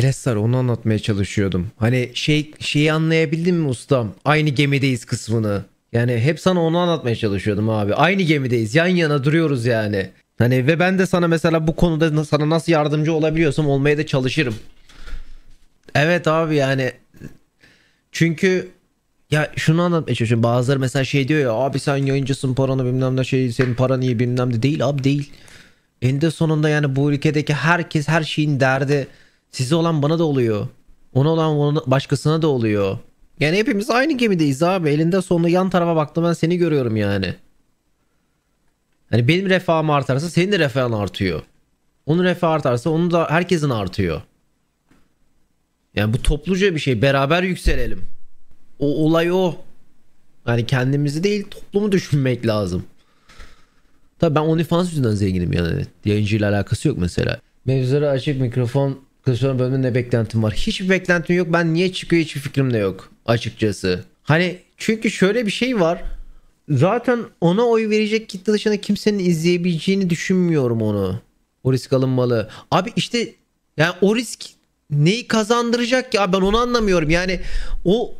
Elestar onu anlatmaya çalışıyordum. Hani şey şeyi anlayabildin mi ustam? Aynı gemideyiz kısmını. Yani hep sana onu anlatmaya çalışıyordum abi. Aynı gemideyiz. Yan yana duruyoruz yani. Hani ve ben de sana mesela bu konuda sana nasıl yardımcı olabiliyorsam olmaya da çalışırım. Evet abi yani çünkü ya şunu anlatmaya çalışıyorum. Bazıları mesela şey diyor ya abi sen yayıncısın paranı bilmem ne şey senin paran iyi bilmem ne değil abi değil. Eninde sonunda yani bu ülkedeki herkes her şeyin derdi size olan bana da oluyor. Ona olan ona, başkasına da oluyor. Yani hepimiz aynı gemideyiz abi. Elinde sonunda yan tarafa baktım ben seni görüyorum yani. Hani benim refahım artarsa senin de refahın artıyor. Onun refahı artarsa onun da herkesin artıyor. Yani bu topluca bir şey. Beraber yükselelim. O olay o. Yani kendimizi değil toplumu düşünmek lazım. Tabii ben OnlyFans yüzünden zenginim yani. Yayıncıyla alakası yok mesela. Mevzuları açık mikrofon kılıçların bölümünde ne beklentim var? Hiçbir beklentim yok. Ben niye çıkıyor hiçbir fikrim de yok açıkçası. Hani çünkü şöyle bir şey var. Zaten ona oy verecek kitle dışında kimsenin izleyebileceğini düşünmüyorum onu. O risk alınmalı. Abi işte yani o risk neyi kazandıracak ya ben onu anlamıyorum. Yani o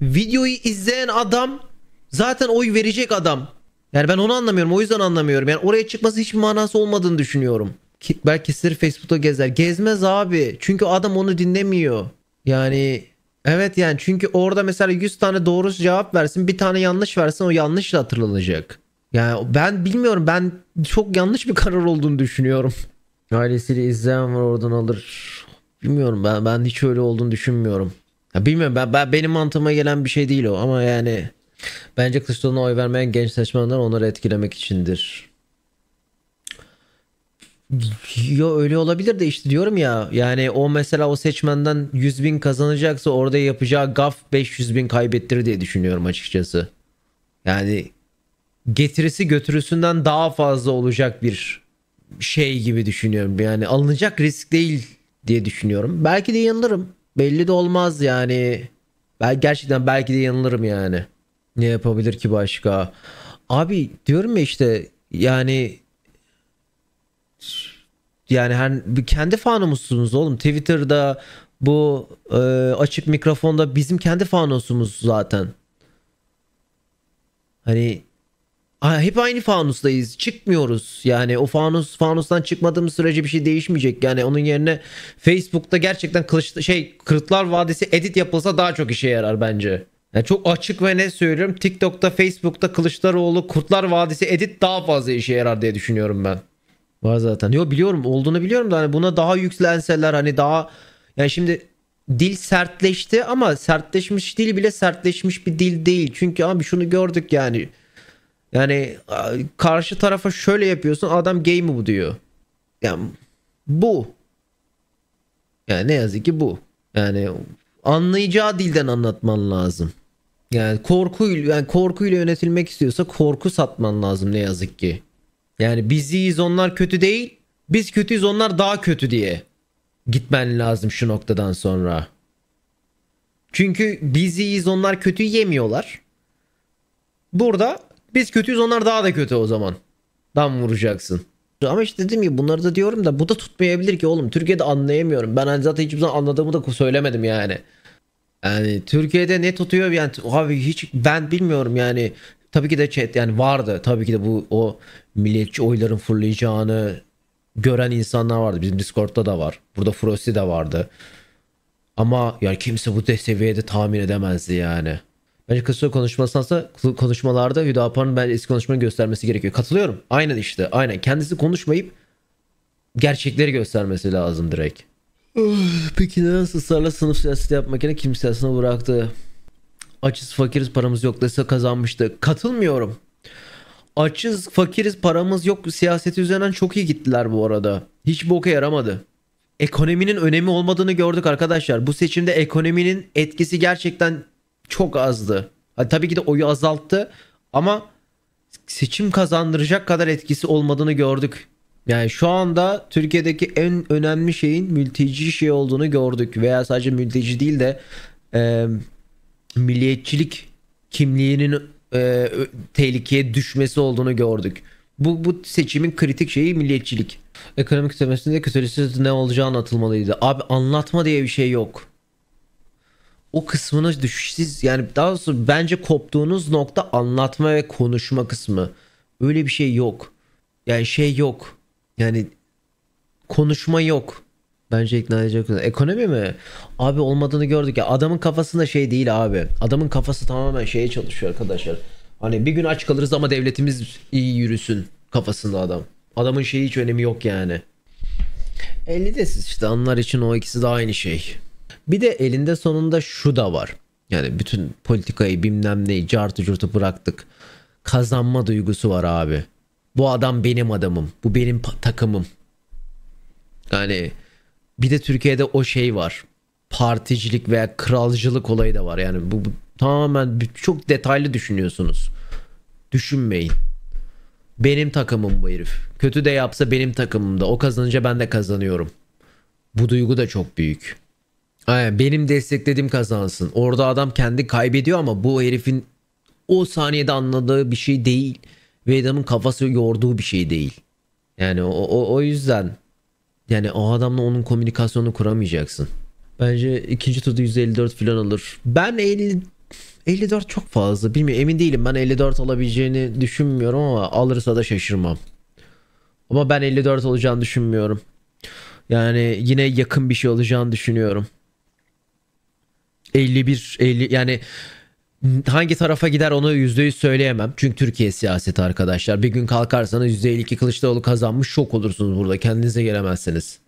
videoyu izleyen adam zaten oy verecek adam. Yani ben onu anlamıyorum. O yüzden anlamıyorum. Yani oraya çıkması hiçbir manası olmadığını düşünüyorum. Ki, belki sırf Facebook'ta gezer. Gezmez abi. Çünkü adam onu dinlemiyor. Yani evet yani çünkü orada mesela 100 tane doğru cevap versin bir tane yanlış versin o yanlışla hatırlanacak. Yani ben bilmiyorum ben çok yanlış bir karar olduğunu düşünüyorum. Ailesiyle izleyen var oradan alır. Bilmiyorum ben ben hiç öyle olduğunu düşünmüyorum. Ya bilmiyorum ben, ben benim mantığıma gelen bir şey değil o ama yani bence Kılıçdaroğlu'na oy vermeyen genç seçmenler onları etkilemek içindir. Yo öyle olabilir de işte diyorum ya yani o mesela o seçmenden 100 bin kazanacaksa orada yapacağı gaf 500 bin kaybettirir diye düşünüyorum açıkçası. Yani getirisi götürüsünden daha fazla olacak bir şey gibi düşünüyorum. Yani alınacak risk değil diye düşünüyorum. Belki de yanılırım. Belli de olmaz yani. Ben gerçekten belki de yanılırım yani. Ne yapabilir ki başka? Abi diyorum ya işte yani yani her kendi fanımızsınız oğlum. Twitter'da bu e, açık mikrofonda bizim kendi fanusumuz zaten. Hani hep aynı fanustayız. Çıkmıyoruz. Yani o fanus fanustan çıkmadığımız sürece bir şey değişmeyecek. Yani onun yerine Facebook'ta gerçekten kılıç şey Kırıtlar Vadisi edit yapılsa daha çok işe yarar bence. Yani çok açık ve ne söylüyorum. TikTok'ta, Facebook'ta Kılıçdaroğlu Kurtlar Vadisi edit daha fazla işe yarar diye düşünüyorum ben. Var zaten. Yo biliyorum olduğunu biliyorum da hani buna daha yüklenseler hani daha yani şimdi dil sertleşti ama sertleşmiş dil bile sertleşmiş bir dil değil. Çünkü abi şunu gördük yani. Yani karşı tarafa şöyle yapıyorsun adam gay mi bu diyor. Yani bu. Yani ne yazık ki bu. Yani anlayacağı dilden anlatman lazım. Yani korkuyla yani korkuyla yönetilmek istiyorsa korku satman lazım ne yazık ki. Yani biz iyiyiz onlar kötü değil. Biz kötüyüz onlar daha kötü diye gitmen lazım şu noktadan sonra. Çünkü biz iyiyiz onlar kötü yemiyorlar. Burada biz kötüyüz onlar daha da kötü o zaman. Dam vuracaksın. Ama işte dedim ya bunları da diyorum da bu da tutmayabilir ki oğlum. Türkiye'de anlayamıyorum. Ben hani zaten hiçbir zaman anladığımı da söylemedim yani. Yani Türkiye'de ne tutuyor yani abi hiç ben bilmiyorum yani tabii ki de chat yani vardı tabii ki de bu o milliyetçi oyların fırlayacağını gören insanlar vardı. Bizim Discord'da da var. Burada Frosty de vardı. Ama yani kimse bu de seviyede tahmin edemezdi yani. Bence Kılıçdaroğlu konuşmasındansa konuşmalarda Hüdapar'ın bence eski konuşmanı göstermesi gerekiyor. Katılıyorum. Aynen işte. Aynen. Kendisi konuşmayıp gerçekleri göstermesi lazım direkt. Peki neden ısrarla sınıf siyaseti yapmak yerine kim siyasetine bıraktı? Açız fakiriz paramız yok dese kazanmıştı. Katılmıyorum. Açız fakiriz paramız yok siyaseti üzerinden çok iyi gittiler bu arada. Hiç boka yaramadı. Ekonominin önemi olmadığını gördük arkadaşlar. Bu seçimde ekonominin etkisi gerçekten çok azdı. Hani tabii ki de oyu azalttı ama seçim kazandıracak kadar etkisi olmadığını gördük. Yani şu anda Türkiye'deki en önemli şeyin mülteci şey olduğunu gördük veya sadece mülteci değil de e, milliyetçilik kimliğinin e, tehlikeye düşmesi olduğunu gördük. Bu bu seçimin kritik şeyi milliyetçilik. Ekonomik temesinde kötülüksüz ne olacağı anlatılmalıydı. Abi anlatma diye bir şey yok. O kısmını düşüşsüz yani daha doğrusu bence koptuğunuz nokta anlatma ve konuşma kısmı. Öyle bir şey yok. Yani şey yok. Yani konuşma yok. Bence ikna edecek. Ekonomi mi? Abi olmadığını gördük ya. Adamın kafasında şey değil abi. Adamın kafası tamamen şeye çalışıyor arkadaşlar. Hani bir gün aç kalırız ama devletimiz iyi yürüsün kafasında adam. Adamın şeyi hiç önemi yok yani. 50'desiz işte onlar için o ikisi de aynı şey. Bir de elinde sonunda şu da var. Yani bütün politikayı bilmem neyi cartı curtu bıraktık. Kazanma duygusu var abi. Bu adam benim adamım. Bu benim takımım. Yani bir de Türkiye'de o şey var. Particilik veya kralcılık olayı da var. Yani bu, bu tamamen çok detaylı düşünüyorsunuz. Düşünmeyin. Benim takımım bu herif. Kötü de yapsa benim takımımda. O kazanınca ben de kazanıyorum. Bu duygu da çok büyük. Aynen benim desteklediğim kazansın. Orada adam kendi kaybediyor ama bu herifin o saniyede anladığı bir şey değil. Ve adamın kafası yorduğu bir şey değil. Yani o, o, o yüzden yani o adamla onun komünikasyonunu kuramayacaksın. Bence ikinci turda 154 falan alır. Ben 50 54 çok fazla. Bilmiyorum emin değilim. Ben 54 alabileceğini düşünmüyorum ama alırsa da şaşırmam. Ama ben 54 olacağını düşünmüyorum. Yani yine yakın bir şey olacağını düşünüyorum. 51 50 yani hangi tarafa gider onu %100 söyleyemem. Çünkü Türkiye siyaseti arkadaşlar. Bir gün kalkarsanız %52 Kılıçdaroğlu kazanmış şok olursunuz burada. Kendinize gelemezsiniz.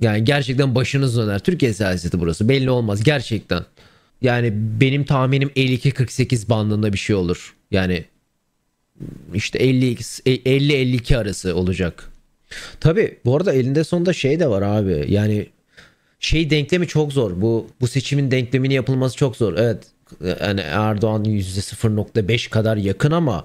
Yani gerçekten başınız döner. Türkiye siyaseti burası. Belli olmaz gerçekten. Yani benim tahminim 52-48 bandında bir şey olur. Yani işte 50 50-52 arası olacak. Tabi bu arada elinde sonunda şey de var abi. Yani şey denklemi çok zor. Bu bu seçimin denklemini yapılması çok zor. Evet yani Erdoğan %0.5 kadar yakın ama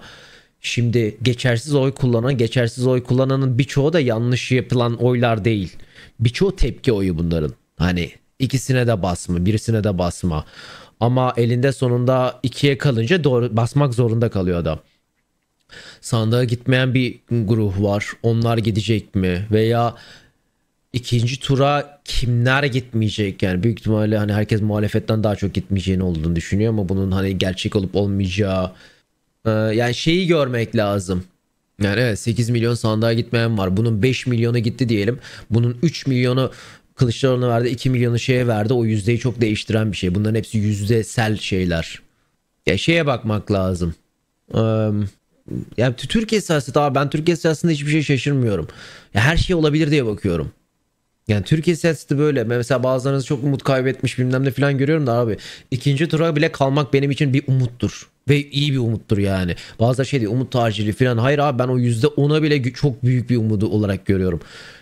şimdi geçersiz oy kullanan geçersiz oy kullananın birçoğu da yanlış yapılan oylar değil. Birçoğu tepki oyu bunların. Hani ikisine de basma birisine de basma. Ama elinde sonunda ikiye kalınca doğru basmak zorunda kalıyor adam. Sandığa gitmeyen bir grup var. Onlar gidecek mi? Veya ikinci tura kimler gitmeyecek yani büyük ihtimalle hani herkes muhalefetten daha çok gitmeyeceğini olduğunu düşünüyor ama bunun hani gerçek olup olmayacağı e, yani şeyi görmek lazım. Yani evet 8 milyon sandığa gitmeyen var. Bunun 5 milyonu gitti diyelim. Bunun 3 milyonu Kılıçdaroğlu'na verdi 2 milyonu şeye verdi. O yüzdeyi çok değiştiren bir şey. Bunların hepsi yüzdesel şeyler. Ya şeye bakmak lazım. Ee, ya Türkiye siyaseti abi ben Türkiye siyasetinde hiçbir şey şaşırmıyorum. Ya her şey olabilir diye bakıyorum. Yani Türkiye siyaseti böyle. Mesela bazılarınız çok umut kaybetmiş bilmem ne falan görüyorum da abi. ikinci tura bile kalmak benim için bir umuttur. Ve iyi bir umuttur yani. Bazıları şey diyor umut tacili falan. Hayır abi ben o yüzde ona bile çok büyük bir umudu olarak görüyorum.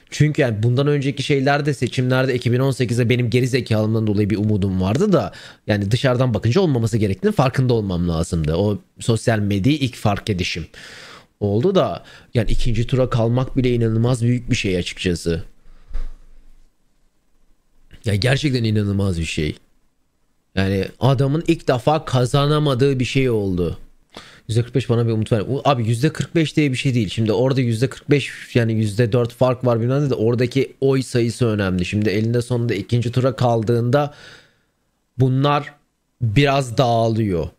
Çünkü yani bundan önceki şeylerde seçimlerde 2018'de benim geri zekalımdan dolayı bir umudum vardı da yani dışarıdan bakınca olmaması gerektiğini farkında olmam lazımdı. O sosyal medyayı ilk fark edişim oldu da yani ikinci tura kalmak bile inanılmaz büyük bir şey açıkçası. Ya gerçekten inanılmaz bir şey. Yani adamın ilk defa kazanamadığı bir şey oldu. %45 bana bir umut ver. Abi %45 diye bir şey değil. Şimdi orada %45 yani %4 fark var bilmem ne de oradaki oy sayısı önemli. Şimdi elinde sonunda ikinci tura kaldığında bunlar biraz dağılıyor.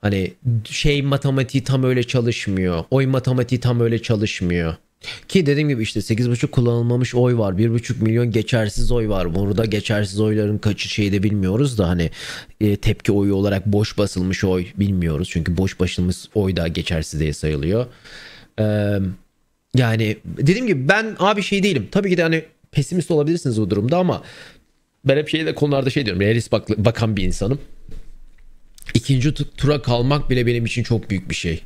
Hani şey matematiği tam öyle çalışmıyor. Oy matematiği tam öyle çalışmıyor. Ki dediğim gibi işte 8.5 kullanılmamış oy var. 1.5 milyon geçersiz oy var. Burada geçersiz oyların kaçı şeyde bilmiyoruz da hani e, tepki oyu olarak boş basılmış oy bilmiyoruz. Çünkü boş basılmış oy da geçersiz diye sayılıyor. Ee, yani dediğim gibi ben abi şey değilim. Tabii ki de hani pesimist olabilirsiniz bu durumda ama ben hep şeyde konularda şey diyorum. Realist bak, bakan bir insanım. İkinci tura kalmak bile benim için çok büyük bir şey.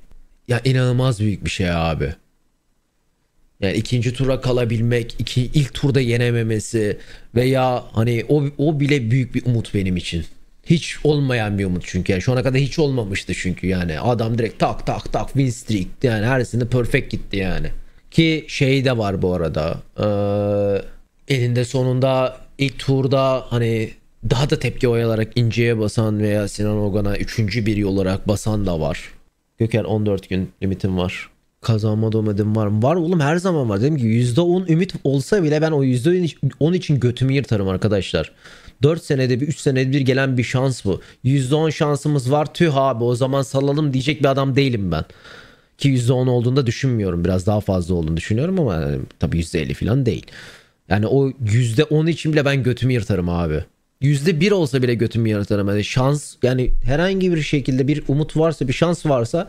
Ya inanılmaz büyük bir şey abi. Yani ikinci tura kalabilmek, iki, ilk turda yenememesi veya hani o, o bile büyük bir umut benim için. Hiç olmayan bir umut çünkü. Yani şu ana kadar hiç olmamıştı çünkü yani. Adam direkt tak tak tak win streak yani hersinde perfect gitti yani. Ki şey de var bu arada. Ee, elinde sonunda ilk turda hani daha da tepki oyalarak inceye basan veya Sinan Ogan'a üçüncü biri olarak basan da var. Göker 14 gün limitim var. Kazanma da ümidim var mı? Var oğlum her zaman var. Dedim ki %10 ümit olsa bile ben o %10 için götümü yırtarım arkadaşlar. 4 senede bir 3 senede bir gelen bir şans bu. %10 şansımız var tüh abi o zaman salalım diyecek bir adam değilim ben. Ki %10 olduğunda düşünmüyorum. Biraz daha fazla olduğunu düşünüyorum ama yani, tabii %50 falan değil. Yani o %10 için bile ben götümü yırtarım abi. %1 olsa bile götümü yırtarım. Yani şans yani herhangi bir şekilde bir umut varsa bir şans varsa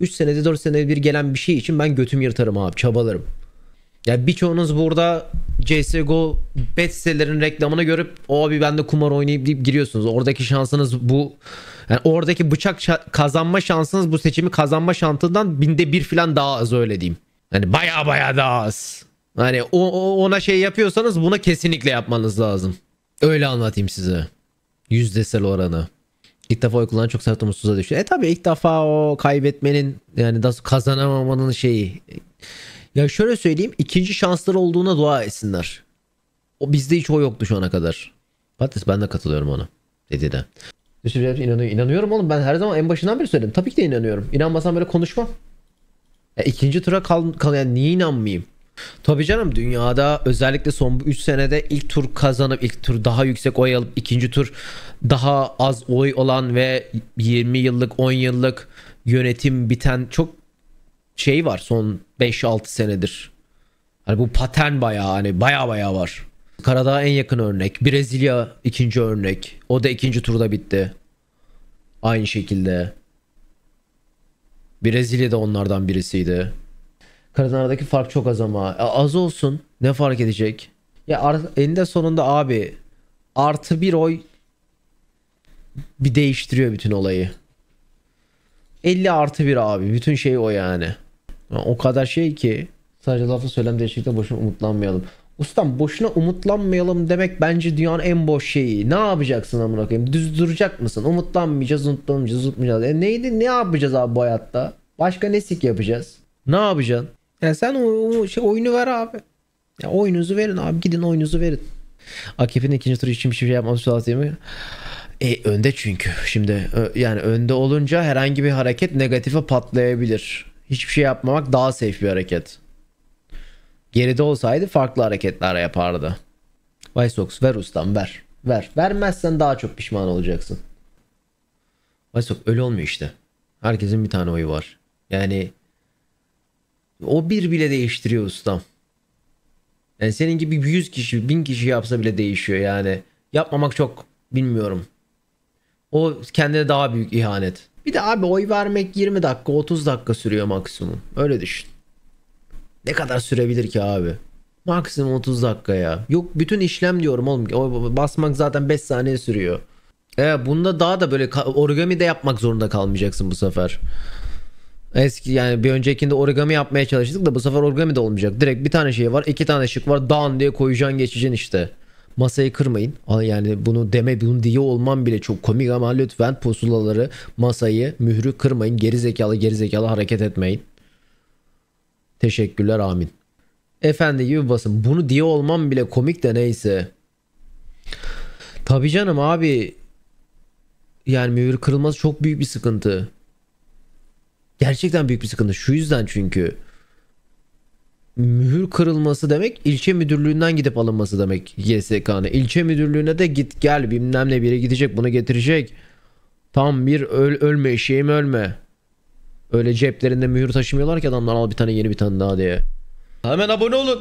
3 senede 4 senede bir gelen bir şey için ben götümü yırtarım abi çabalarım. Ya birçoğunuz burada CSGO bet sitelerin reklamını görüp o abi ben de kumar oynayıp deyip giriyorsunuz. Oradaki şansınız bu yani oradaki bıçak kazanma şansınız bu seçimi kazanma şansından binde bir falan daha az öyle diyeyim. Yani baya baya daha az. Hani o, o- ona şey yapıyorsanız buna kesinlikle yapmanız lazım. Öyle anlatayım size. Yüzdesel oranı. İlk defa oy kullanan çok sert umutsuza düşüyor. E tabi ilk defa o kaybetmenin yani da kazanamamanın şeyi. Ya şöyle söyleyeyim ikinci şansları olduğuna dua etsinler. O bizde hiç o yoktu şu ana kadar. Patates ben de katılıyorum ona. Dedi de. Düşünceler inanıyor. İnanıyorum oğlum ben her zaman en başından beri söyledim. Tabii ki de inanıyorum. İnanmasam böyle konuşmam. Ya ikinci tura kal, kal yani niye inanmayayım? Tabii canım dünyada özellikle son 3 senede ilk tur kazanıp ilk tur daha yüksek oy alıp ikinci tur daha az oy olan ve 20 yıllık 10 yıllık yönetim biten çok şey var son 5-6 senedir. Hani bu patern bayağı hani bayağı bayağı var. Karadağ en yakın örnek. Brezilya ikinci örnek. O da ikinci turda bitti. Aynı şekilde. Brezilya da onlardan birisiydi. Karadağ'daki fark çok az ama. Ya az olsun. Ne fark edecek? Ya eninde sonunda abi artı bir oy bir değiştiriyor bütün olayı. 50 artı bir abi. Bütün şey o yani. Ya o kadar şey ki sadece lafı söylem değişiklikte boşuna umutlanmayalım. Ustam boşuna umutlanmayalım demek bence dünyanın en boş şeyi. Ne yapacaksın amına koyayım? Düz duracak mısın? Umutlanmayacağız, umutlanmayacağız, umutlanmayacağız. E neydi? Ne yapacağız abi bu hayatta? Başka ne sik yapacağız? Ne yapacaksın? Ya sen o, o şey oyunu ver abi. Ya oyununuzu verin abi. Gidin oyununuzu verin. AKP'nin ikinci turu için bir şey yapması lazım? E önde çünkü. Şimdi yani önde olunca herhangi bir hareket negatife patlayabilir. Hiçbir şey yapmamak daha safe bir hareket. Geride olsaydı farklı hareketler yapardı. Vysox ver ustam ver. Ver. Vermezsen daha çok pişman olacaksın. Vysox öyle olmuyor işte. Herkesin bir tane oyu var. Yani o bir bile değiştiriyor ustam. Yani senin gibi 100 kişi, 1000 kişi yapsa bile değişiyor yani. Yapmamak çok bilmiyorum. O kendine daha büyük ihanet. Bir de abi oy vermek 20 dakika 30 dakika sürüyor maksimum. Öyle düşün. Ne kadar sürebilir ki abi? Maksimum 30 dakika ya. Yok bütün işlem diyorum oğlum. O basmak zaten 5 saniye sürüyor. E bunda daha da böyle origami de yapmak zorunda kalmayacaksın bu sefer. Eski yani bir öncekinde origami yapmaya çalıştık da bu sefer origami de olmayacak. Direkt bir tane şey var, iki tane şık var. Dan diye koyacaksın geçeceksin işte. Masayı kırmayın. Yani bunu deme bunu diye olmam bile çok komik ama lütfen pusulaları, masayı, mührü kırmayın. Geri zekalı geri zekalı hareket etmeyin. Teşekkürler amin. Efendi gibi basın. Bunu diye olmam bile komik de neyse. Tabii canım abi. Yani mühür kırılması çok büyük bir sıkıntı. Gerçekten büyük bir sıkıntı. Şu yüzden çünkü mühür kırılması demek ilçe müdürlüğünden gidip alınması demek YSK'nın. İlçe müdürlüğüne de git gel bilmem ne biri gidecek bunu getirecek. Tam bir öl ölme eşeğim ölme. Öyle ceplerinde mühür taşımıyorlar ki adamlar al bir tane yeni bir tane daha diye. Hemen abone olun.